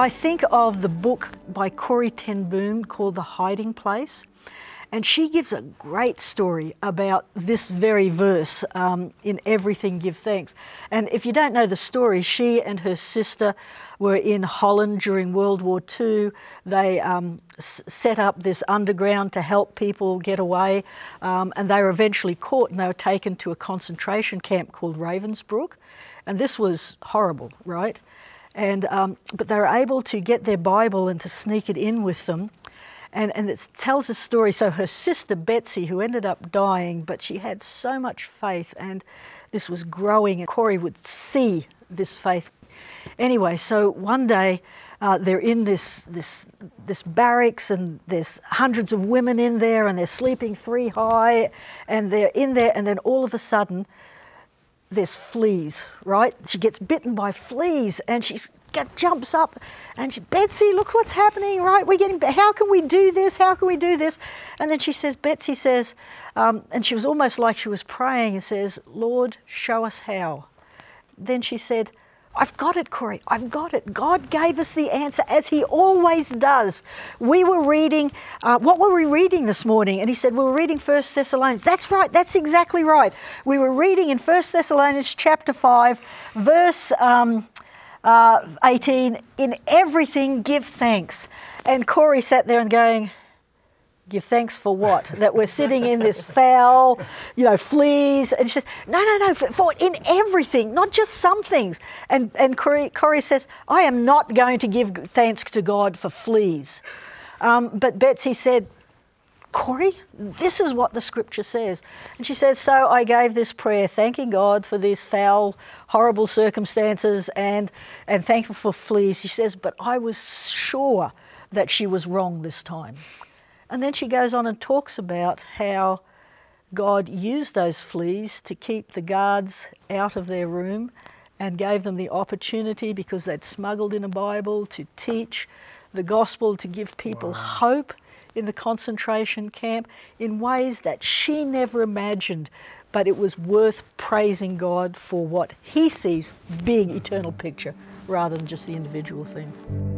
I think of the book by Corrie ten Boom called The Hiding Place. And she gives a great story about this very verse um, in Everything Give Thanks. And if you don't know the story, she and her sister were in Holland during World War II. They um, set up this underground to help people get away. Um, and they were eventually caught and they were taken to a concentration camp called Ravensbrück. And this was horrible, right? And, um, but they were able to get their Bible and to sneak it in with them. And, and it tells a story. So her sister Betsie, who ended up dying, but she had so much faith and this was growing, and Corrie would see this faith. Anyway, so one day uh, they're in this, this, this barracks and there's hundreds of women in there and they're sleeping three high and they're in there and then all of a sudden there's fleas, right? She gets bitten by fleas and she jumps up and she, Betsie, look what's happening, right? We're getting, how can we do this? How can we do this? And then she says, Betsie says, um, and she was almost like she was praying and says, Lord, show us how. Then she said, I've got it, Corrie. I've got it. God gave us the answer as He always does. We were reading, uh, what were we reading this morning? And He said, We were reading First Thessalonians. That's right, that's exactly right. We were reading in First Thessalonians chapter 5, verse um, uh, 18, In everything give thanks. And Corrie sat there and going, give thanks for what? that we're sitting in this foul, you know, fleas. And she says, no, no, no, for, in everything, not just some things. And, and Corey, Corrie says, I am not going to give thanks to God for fleas. Um, but Betsie said, Corrie, this is what the scripture says. And she says, So I gave this prayer, thanking God for these foul, horrible circumstances and, and thankful for fleas. She says, But I was sure that she was wrong this time. And then she goes on and talks about how God used those fleas to keep the guards out of their room and gave them the opportunity because they'd smuggled in a Bible to teach the gospel, to give people wow. hope in the concentration camp in ways that she never imagined. But it was worth praising God for what He sees, big eternal picture, rather than just the individual thing.